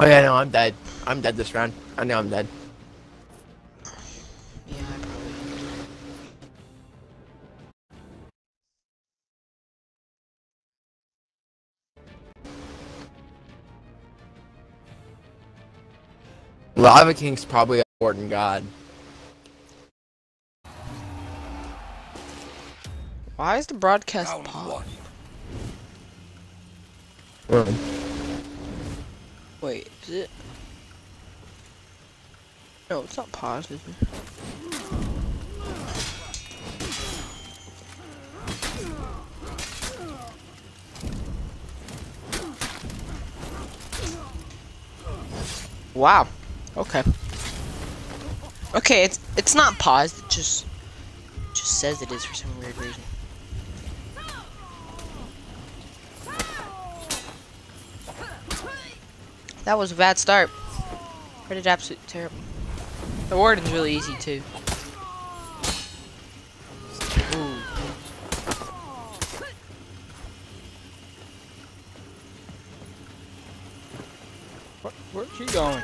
Oh yeah, no, I'm dead. I'm dead this round. I know I'm dead. Yeah, I probably. Lava King's probably a Warden God. Why is the broadcast Round paused? one. Hmm. Wait, is it? No, it's not paused, is it? Wow. Okay. Okay, it's it's not paused. It just just says it is for some weird reason. That was a bad start. Pretty did absolutely terrible. The warden's really easy too. Ooh. Where, where's he going?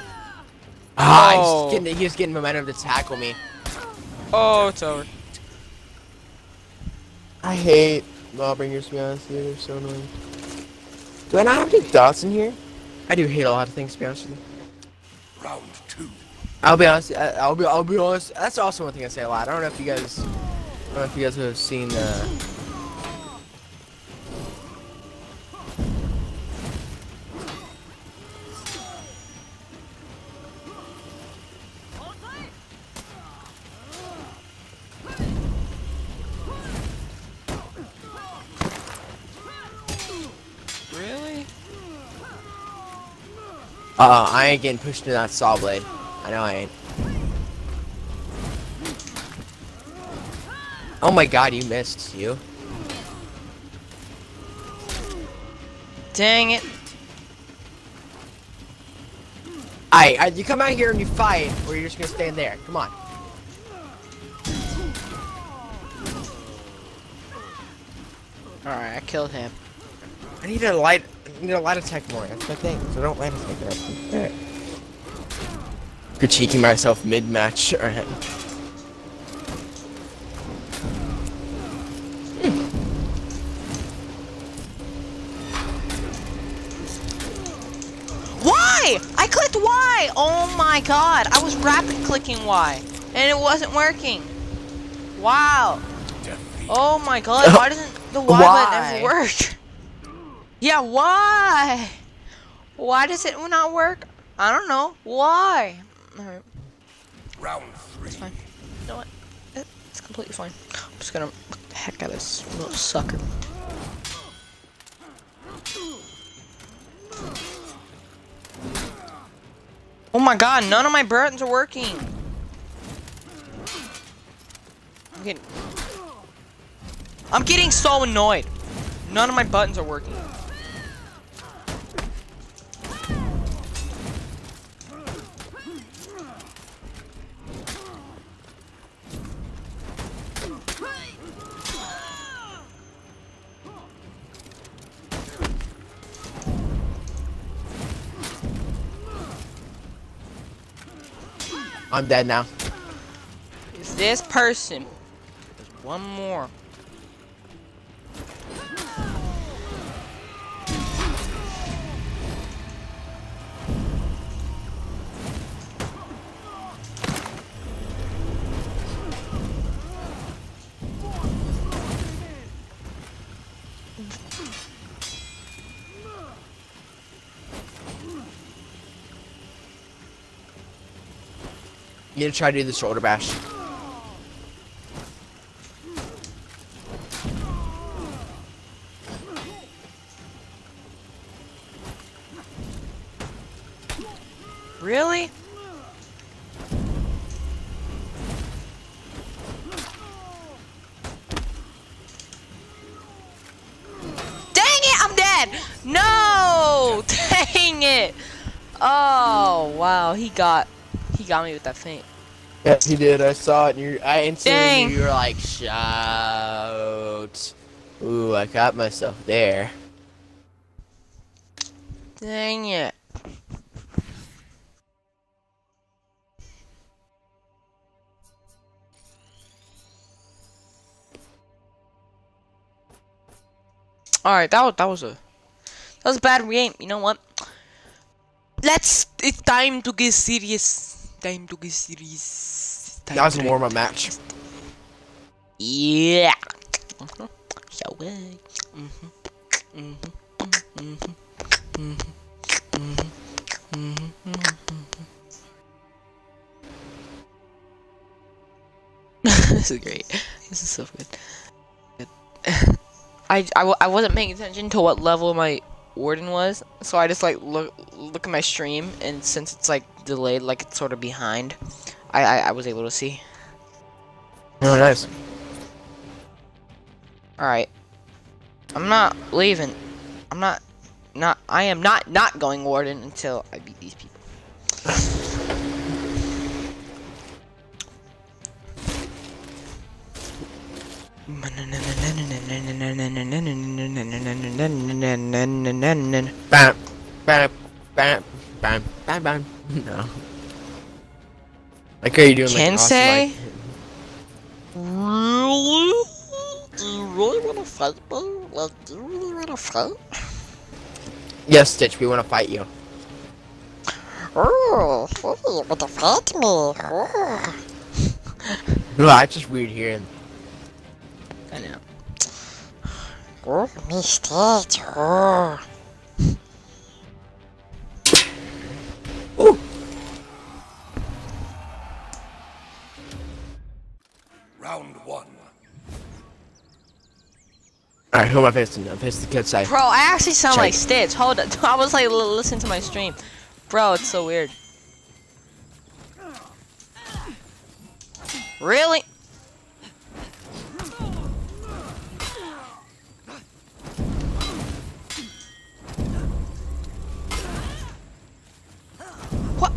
Ah, Oh. he's getting, he's getting momentum to tackle me. Oh, it's over. I hate Lawbringers, to be honest with you. They're so annoying. Do I not have any dots in here? I do hate a lot of things, to be honest with you. Round two. I'll be honest. I'll be. I'll be honest. That's also one thing I say a lot. I don't know if you guys. I don't know if you guys have seen. Uh, uh, I ain't getting pushed into that saw blade. I know I ain't. Oh my god, you missed, you. Dang it. Alright, alright, you come out here and you fight, or you're just gonna stand there. Come on. Alright, I killed him. I need a light. I need a light attack more. That's my thing. So don't light attack her. Alright. Critiquing myself mid-match. Alright. Hmm. Why? I clicked Y! Oh my god, I was rapid clicking Y, and it wasn't working. Wow. Oh my god, why doesn't the Y button ever work? Yeah, why? Why does it not work? I don't know. Why? Alright, Round three. fine. You know what? It's completely fine. I'm just gonna heck out of this little sucker. Oh my god, none of my buttons are working. I'm getting, I'm getting so annoyed. None of my buttons are working. I'm dead now. Is this person? There's one more. Need to try to do the shoulder bash. Really? Dang it, I'm dead! No! Dang it! Oh, wow, he got, he got me with that feint. Yes, he did. I saw it, and you I instantly Dang. you were like, shout. Ooh, I caught myself there. Dang it. All right, that was that was a that was a bad game. You know what? Let's. It's time to get serious. Time to get serious. Time That was a to- warm up match. Yeah. Mhm. So uh, mhm. Mhm. Mhm. Mhm. Mhm. Mhm. Mhm. this is great. This is so good. Good. I, I, I wasn't paying attention to what level my warden was, so I just like look look at my stream, and since it's like delayed, like it's sort of behind, I I, I was able to see. Oh, nice. Alright. I'm not leaving. I'm not not I am not not going warden until I beat these people. Bam, bam, bam, bam, bam, bam. No. Like, are you doing like Can say? like- Really? Do you really want to fight me? Like, do you really want to fight? Yes, Stitch, we want to fight you. Oh, you want to fight me? Oh. No, that's just weird hearing. I know. Oh, mistake. Oh. Alright, who am I facing? I'm facing the kid side. Bro, I actually sound Check. like Stitch. Hold up. I was like, li- listen to my stream. Bro, it's so weird. Really? What?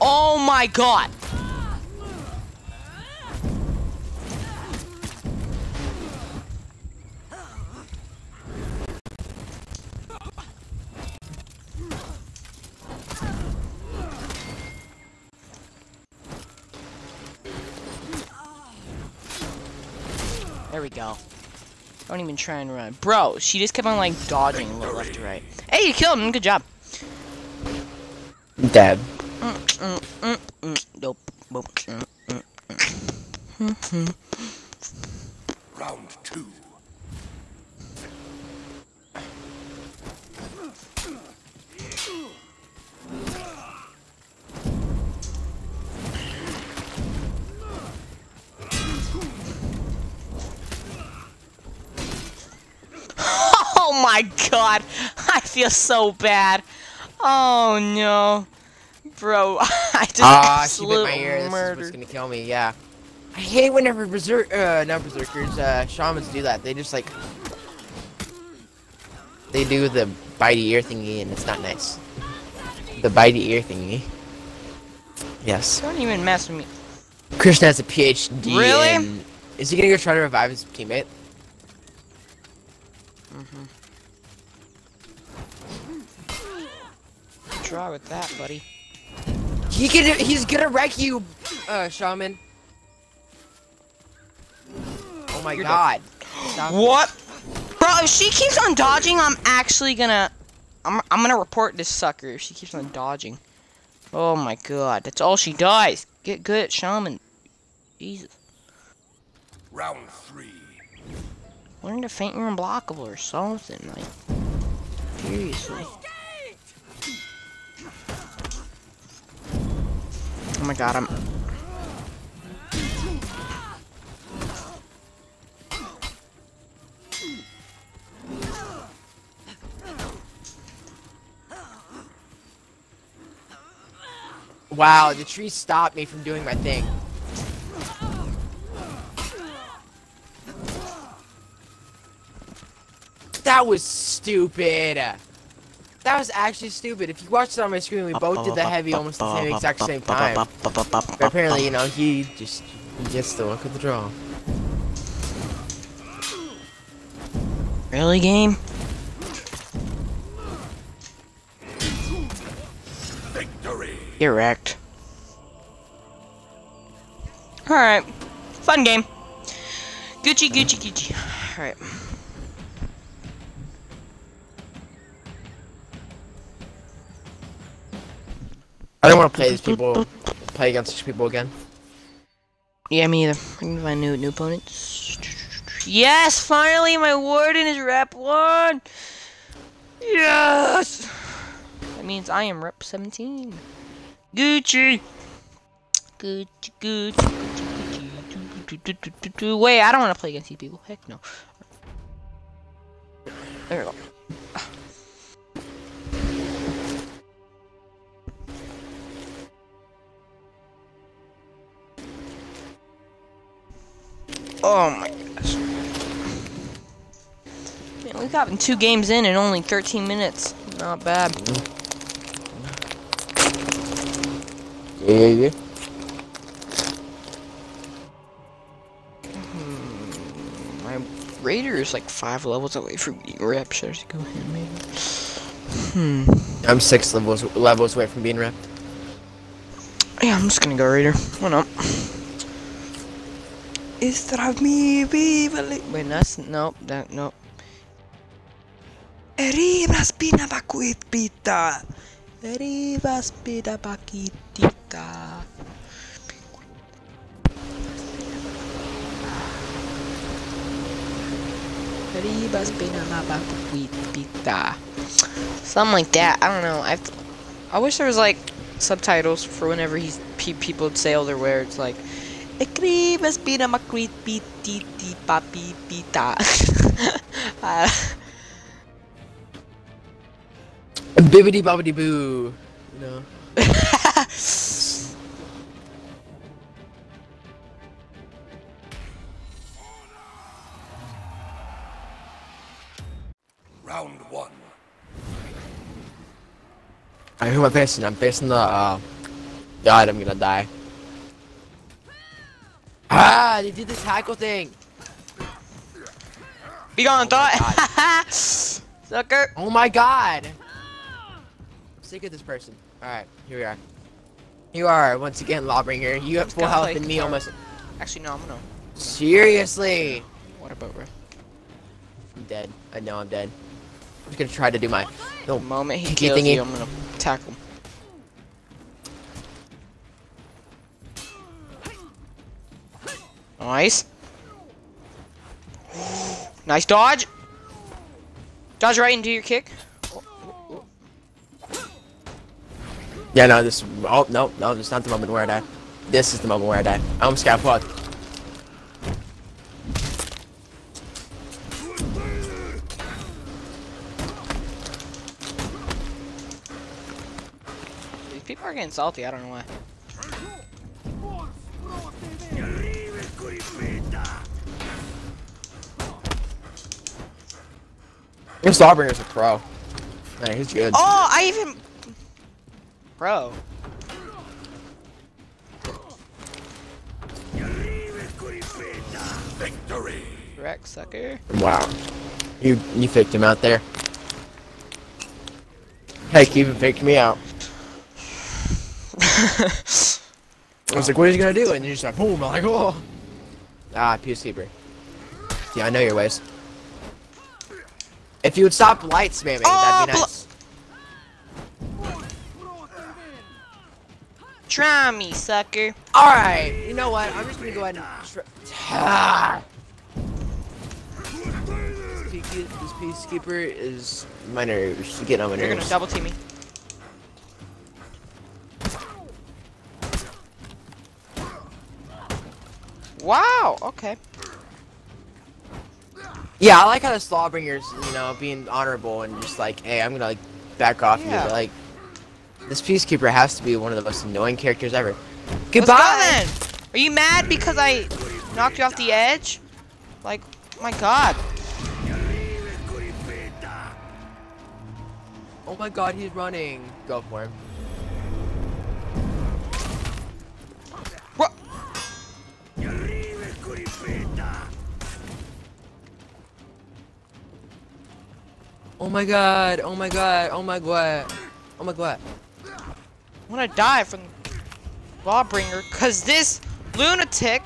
Oh my god. Don't even try and run. Bro, she just kept on like dodging le- left to right. Hey, you killed him. Good job. Dad. Mm, mm, mm, mm. Nope. My god. I feel so bad. Oh no. Bro, I just Ah, she bit absolute my ear. This is what's gonna kill me. Yeah. I hate whenever berserk, uh, not berserkers, uh, shamans do that. They just like they do the bitey ear thingy, and it's not nice. The bitey ear thingy. Yes. Don't even mess with me. Krishna has a PhD. Really? in- is he gonna go try to revive his teammate? Try with that, buddy. He gonna, he's gonna wreck you, uh, shaman. Oh my You're god. What? Bro, if she keeps on dodging, I'm actually gonna... I'm, I'm gonna report this sucker if she keeps on dodging. Oh my god, that's all she does. Get good shaman. Jesus. Round three. Learn to feint your unblockable or something, like... Seriously. Oh my god, I'm... Wow, the tree stopped me from doing my thing. That was stupid. That was actually stupid. If you watched it on my screen, we both did the heavy almost the same exact same time. But apparently, you know, he just he gets the luck of the draw. Really, game? Victory. Get wrecked. Alright. Fun game. Gucci, Gucci, Gucci. Alright. I don't want to play these people, play against these people again. Yeah, me either. I can find new new opponents. Yes, finally my warden is rep one. Yes. That means I am rep 17. Gucci. Gucci, Gucci, Gucci, Gucci. Wait, I don't want to play against these people. Heck no. There we go. Oh my gosh. Man, we've gotten two games in in only 13 minutes. Not bad. Yeah, yeah, yeah. My raider is like five levels away from being rep. Should I just go ahead, maybe? Hmm. I'm six levels levels away from being repped. Yeah, I'm just gonna go raider. Why not? Is that me, viva Wait, that's nope. That nope. Arriba spina pita. Arriba spina bakitita. Arriba spina bakuit pita. Something like that. I don't know. I I wish there was like subtitles for whenever pe people say all their words like Escribe spina makuit pititi papi pita. Uh, Bibbidi bobbidi boo. You know. Round one. Alright, who am I facing? I'm facing the, uh... God, I'm gonna die. Ah, they did the tackle thing! Be gone, Oh thought. Sucker. Oh my god! I'm Sick of this person. Alright, here we are. You are, once again, Lawbringer. You have full health and me almost... Actually, no, I'm gonna. Seriously! What about bro? I'm dead. I know I'm dead. I'm just gonna try to do my... The moment he kills thingy. you, I'm gonna tackle him. Nice. nice dodge. Dodge right into your kick. Yeah, no, this... Oh, no, no, this is not the moment where I die. This is the moment where I die. I'm scaffold. These people are getting salty. I don't know why. This Lawbringer's a pro. Man, he's good. Oh, I even. Bro. Victory. Wreck sucker. Wow. You you faked him out there. Heck, you even faked me out. I was like, what is he gonna do? And then you just like, boom, I'm like, oh. Ah, Peacekeeper. Yeah, I know your ways. If you would stop light spamming, that'd be Oh, nice. Try me, sucker. Alright, you know what? I'm just gonna go ahead and. Tr-. This peace- this Peacekeeper is my nerves. Getting on my nerves. You're gonna double team me. Wow. Okay. Yeah, I like how the Slawbringers, you know, being honorable and just like, hey, I'm gonna like back off you. Yeah. But, like, this Peacekeeper has to be one of the most annoying characters ever. Goodbye. go then. Are you mad because I knocked you off the edge? Like, my God. Oh my God, he's running. Go for him. Oh my God. Oh my God. Oh my God. Oh my God. I'm gonna die from Lawbringer because this lunatic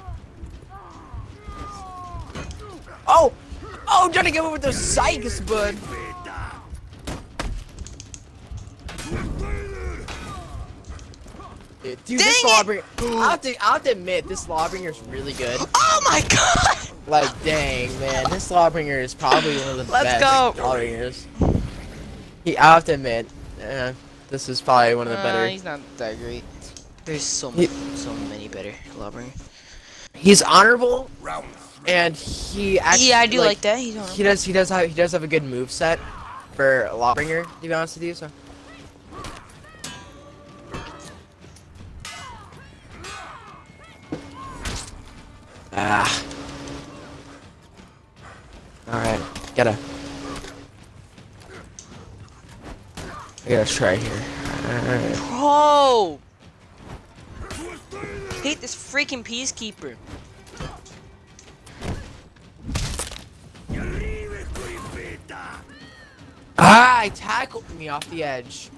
Oh! Oh, trying to get over with those psychs, bud. Dude, this Dang it! Lawbringer, I'll have, to, I'll have to admit, this Lawbringer's really good. Oh my god! Like, dang, man, this Lawbringer is probably one of the Let's best go. Lawbringers. He, I'll have to admit, uh, this is probably one of the Uh, better. he's not that great. There's so He- many, so many better Lawbringer. He's honorable, Round three. and he actually. Yeah, I do like, that. He's on. He does. He does have. He does have a good move set for a Lawbringer. To be honest with you, so. Ah. All right, gotta. I gotta try here. Alright. Bro! Hate this freaking peacekeeper. Ah, he tackled me off the edge.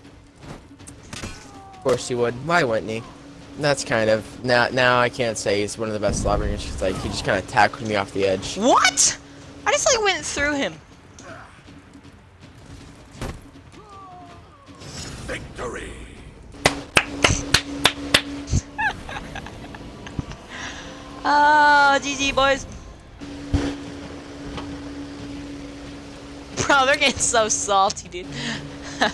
Of course he would. Why wouldn't he? That's kind of now. Now I can't say he's one of the best Lawbringers. He's like he just kind of tackled me off the edge. What? I just like went through him. Victory. Ah, GG boys. Bro, they're getting so salty, dude.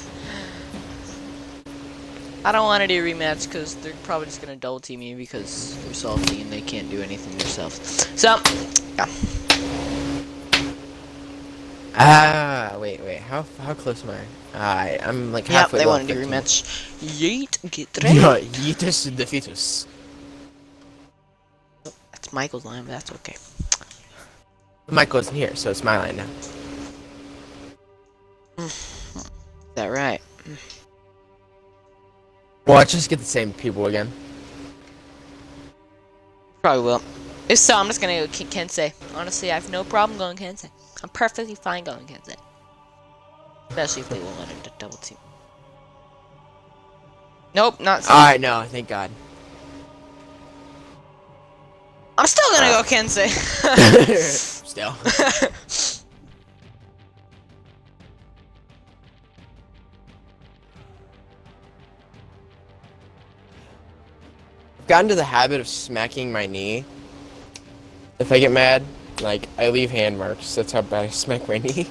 I don't want to do a rematch because they're probably just gonna double team me because they're salty and they can't do anything themselves. So, yeah. Ah, wait, wait. How how close am I? I I'm like halfway. they level want to do 15. rematch. Yeet, get ready. Yeah, Yeetus and the fetus. That's Michael's line, but that's okay. Michael isn't here, so it's my line now. Is that right? Watch just get the same people again. Probably will. If so, I'm just gonna go Ken- Kensei. Honestly, I have no problem going Kensei. I'm perfectly fine going against it. Especially if they won't let him to double team. Nope, not. All right, no, thank God. I'm still gonna Uh. go Kensei. Still. I've gotten to the habit of smacking my knee. If I get mad, like I leave hand marks. That's how bad I smack my knee.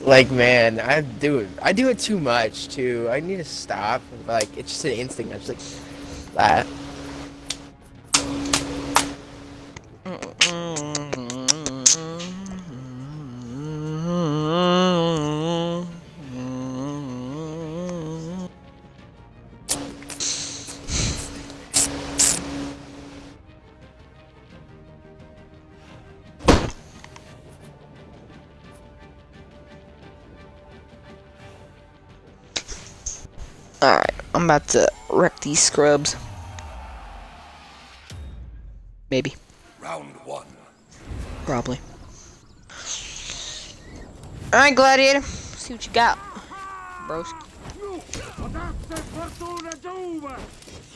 like man, I do it. I do it too much too. I need to stop. Like it's just an instinct. I'm just like that. I'm about to wreck these scrubs. Maybe. Round one. Probably. Alright, Gladiator. See what you got. Broski.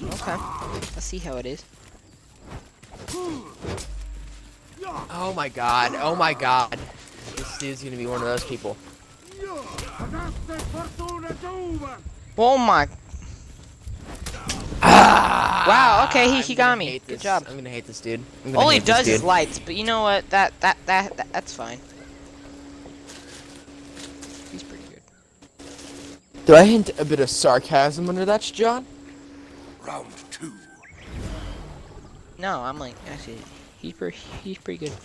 Okay. I see how it is. Oh my god. Oh my god. This dude's gonna be one of those people. Oh my. Wow, okay, he- I'm he got me. Good this. job. I'm gonna hate this dude. I'm All he does is lights, but you know what? That that that, that that's fine. He's pretty good. Do I hint a bit of sarcasm under that, John? Round two. No, I'm like actually he's pretty he's pretty good.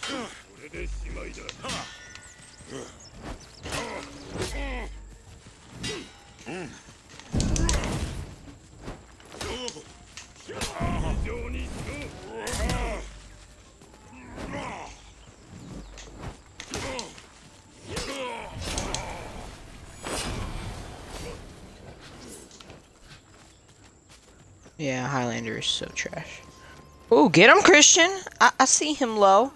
Mm. Yeah, Highlander is so trash. Oh, get him, Christian! I, I see him low.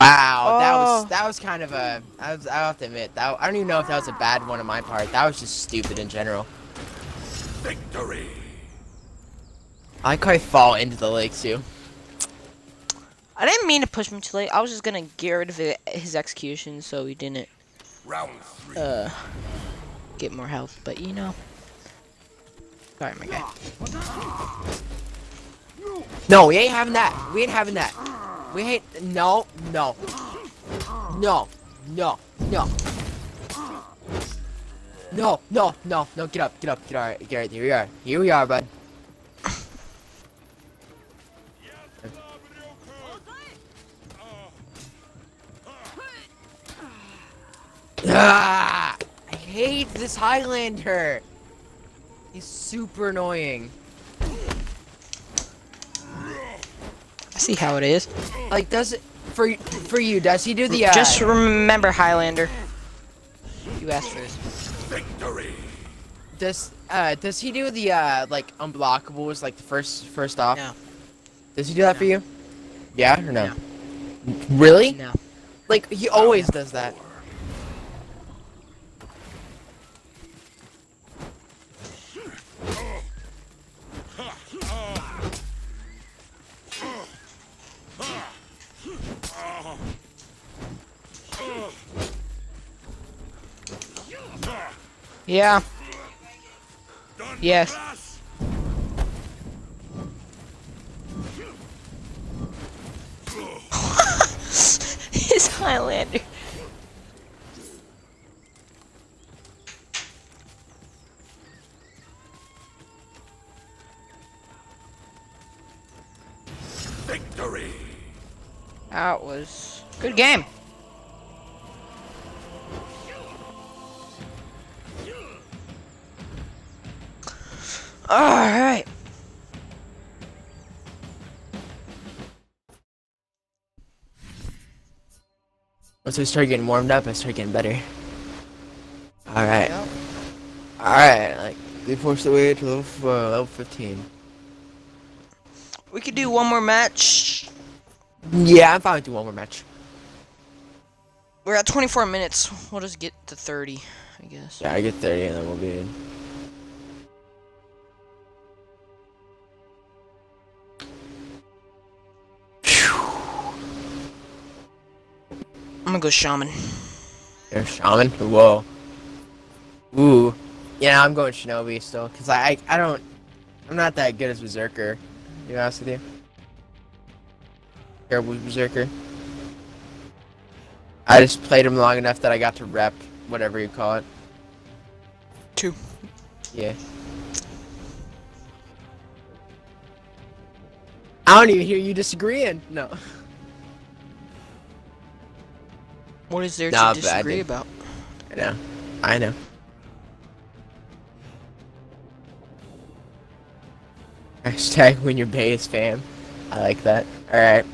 Wow, that Oh. was that was kind of a. I was. I have to admit that I don't even know if that was a bad one on my part. That was just stupid in general. Victory. I like how I fall into the lake too. I didn't mean to push him too late. I was just gonna get rid of it, his execution so he didn't Round three. uh get more health. But you know, sorry, my guy. No, we ain't having that. We ain't having that. We ain't. No, no, no, no, no. No, no, no, no, get up, get up, get up, get up, here we are. Here we are, bud. Ah, I hate this Highlander. He's super annoying. I see how it is. Like, does it for for you? Does he do the uh, Just remember, Highlander. You asked for this. Victory. does uh does he do the uh like unblockables like the first first off? No. Does he do that for you? Yeah or no? No. Really? No. Like he always does that. Yeah. Yes. His Highlander. Victory. That was good game. Once I start getting warmed up, I start getting better. All right. All right. Like we forced the way to level, f- uh, level 15. We could do one more match. Yeah, I'm fine with doing one more match. We're at 24 minutes. We'll just get to 30, I guess. Yeah, I get 30 and then we'll be in. Go shaman. There's shaman. Whoa. Ooh. Yeah, I'm going shinobi still, cause I, I I don't I'm not that good as berserker. To be honest with you. Terrible berserker. I just played him long enough that I got to rep whatever you call it. Two. Yeah. I don't even hear you disagreeing. No. What is there Nah, to but I disagree about? I know. I know. Hashtag when your base fam. I like that. Alright.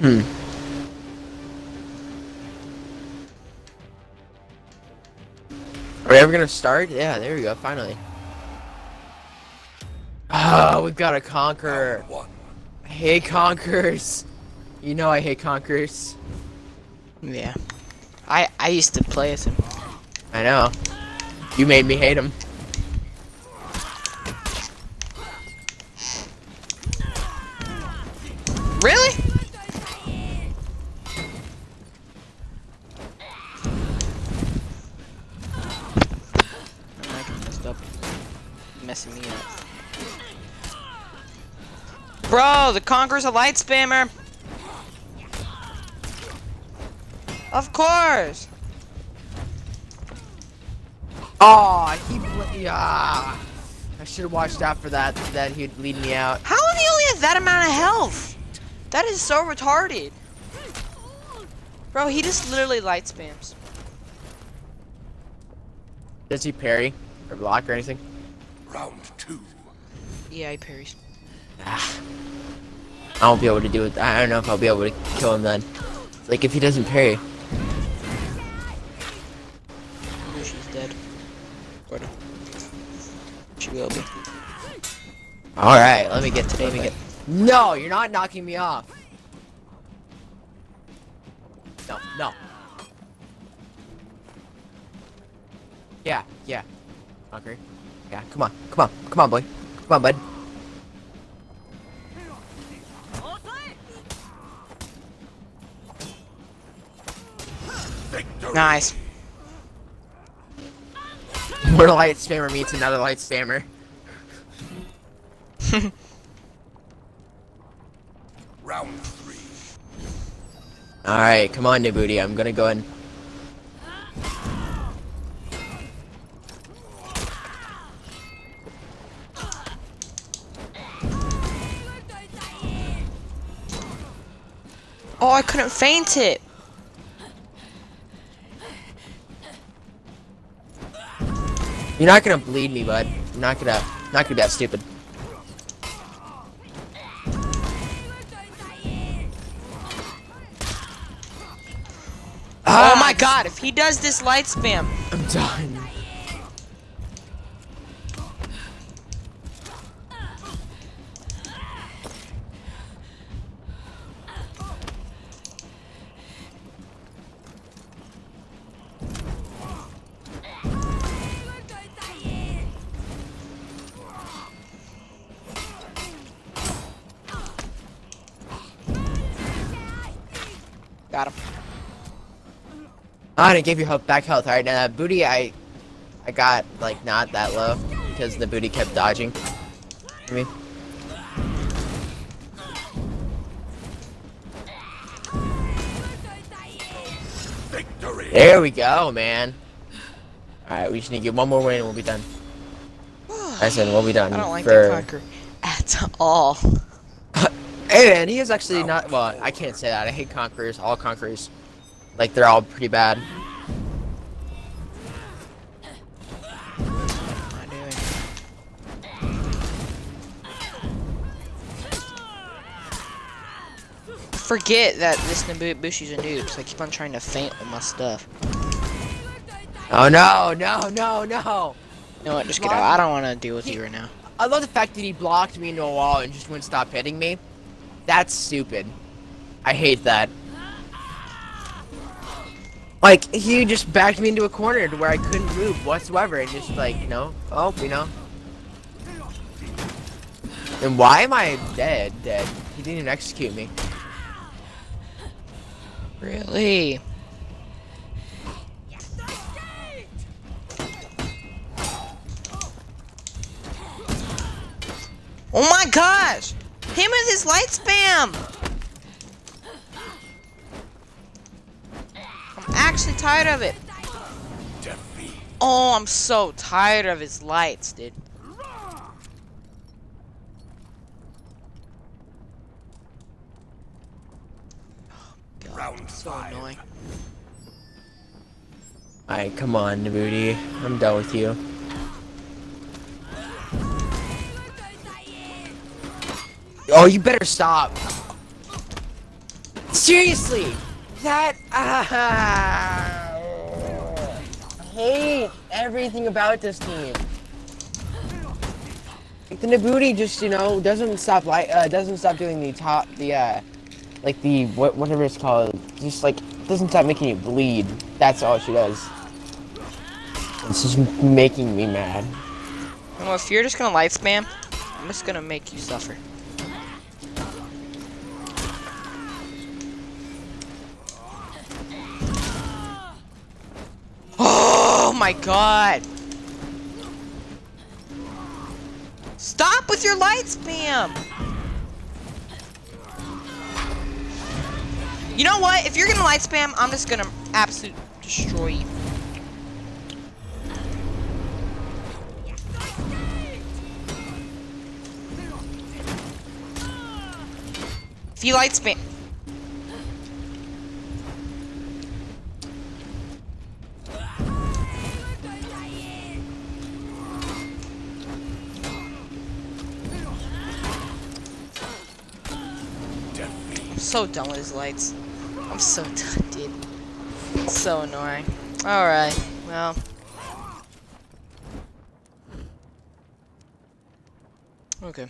Hmm. We ever gonna start? Yeah, there we go, finally. Oh, we've got a conqueror. I hate conquerors. You know I hate conquerors. Yeah. I I used to play as him. I know. You made me hate him. Conqueror's a light spammer. Of course. Oh, he yeah. I should have watched out for that. That he'd lead me out. How he only has that amount of health? That is so retarded. Bro, he just literally light spams. Does he parry or block or anything? Round two. Yeah, he parries. Ah. I won't be able to do it. I don't know if I'll be able to kill him then. It's like if he doesn't parry. She's dead. She will be. All right, let me get to Let me it. get- No, you're not knocking me off. No, no. Yeah, yeah. Conquer. Yeah, come on, come on, come on, boy. Come on, bud. Nice. One light spammer meets another light spammer. Round three. Alright, come on, Nabuti. I'm gonna go and. Oh, I couldn't feint it. You're not gonna bleed me, bud. You're not gonna. Not gonna be that stupid. Oh my god, if he does this light spam. I'm done. Got him. Ah, and it gave you health, back health. Alright, now that booty, I, I got like not that low because the booty kept dodging. I mean, Victory. there we go, man. Alright, we just need to get one more win and we'll be done. I said we'll be done. I don't like for... that conquer at all. Hey man, he is actually not. Well, I can't say that. I hate conquerors. All conquerors, like they're all pretty bad. What am I doing? Forget that this Nobushi's a noob, so I keep on trying to feint with my stuff. Oh no, no, no, no! You know what, just get out. I don't want to deal with you right now. I love the fact that he blocked me into a wall and just wouldn't stop hitting me. That's stupid. I hate that. Like he just backed me into a corner to where I couldn't move whatsoever, and just like you know, oh, you know. And why am I dead? Dead. He didn't even execute me. Really? Oh my gosh! Him with his light spam! I'm actually tired of it. Oh, I'm so tired of his lights, dude. Round So five. annoying. Alright, come on, Nobushi. I'm done with you. Oh, you better stop. Seriously! That. ah, I hate everything about this team. The Nobushi just, you know, doesn't stop like uh, doesn't stop doing the top the uh like the what whatever it's called. Just like doesn't stop making you bleed. That's all she does. It's just making me mad. Well, if you're just gonna light spam, I'm just gonna make you suffer. My god! Stop with your light spam! You know what? If you're gonna light spam, I'm just gonna absolute destroy you. If you light spam. So done with his lights. I'm so done, dude. So annoying. Alright, well. Okay.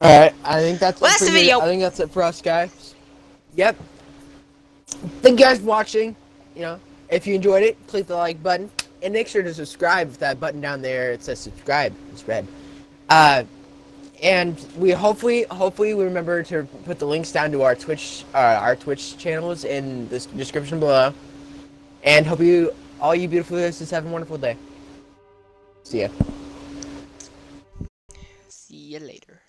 Alright, I think that's Well, it that's for the video. I think that's it for us, guys. Yep. Thank you guys for watching. You know, if you enjoyed it, click the like button and make sure to subscribe with that button down there. It says subscribe. It's red. Uh, and we hopefully, hopefully, we remember to put the links down to our Twitch, uh, our Twitch channels in the description below. And hope you, all you beautiful listeners, have a wonderful day. See ya. See you later.